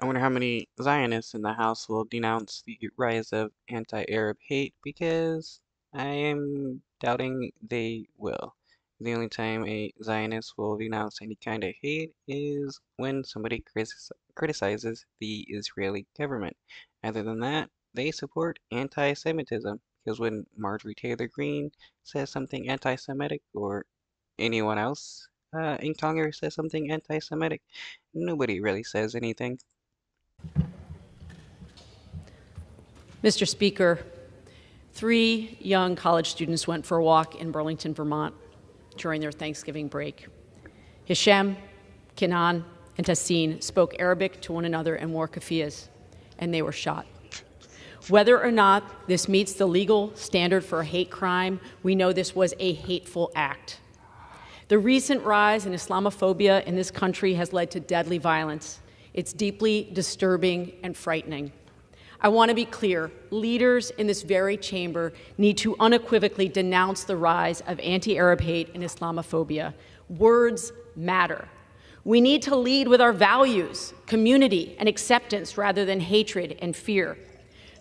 I wonder how many Zionists in the House will denounce the rise of anti-Arab hate because I am doubting they will. The only time a Zionist will denounce any kind of hate is when somebody criticizes the Israeli government. Other than that, they support anti-Semitism because when Marjorie Taylor Greene says something anti-Semitic or anyone else uh, in Congress says something anti-Semitic, nobody really says anything. Mr. Speaker, three young college students went for a walk in Burlington, Vermont during their Thanksgiving break. Hisham, Kinnan, and Tahseen spoke Arabic to one another and wore keffiyehs, and they were shot. Whether or not this meets the legal standard for a hate crime, we know this was a hateful act. The recent rise in Islamophobia in this country has led to deadly violence. It's deeply disturbing and frightening. I want to be clear leaders in this very chamber need to unequivocally denounce the rise of anti Arab hate and Islamophobia. Words matter. We need to lead with our values, community, and acceptance rather than hatred and fear.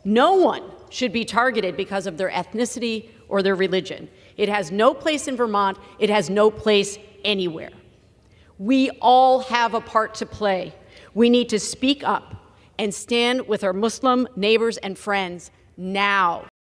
No one should be targeted because of their ethnicity or their religion. It has no place in Vermont, it has no place anywhere. We all have a part to play. We need to speak up and stand with our Muslim neighbors and friends now.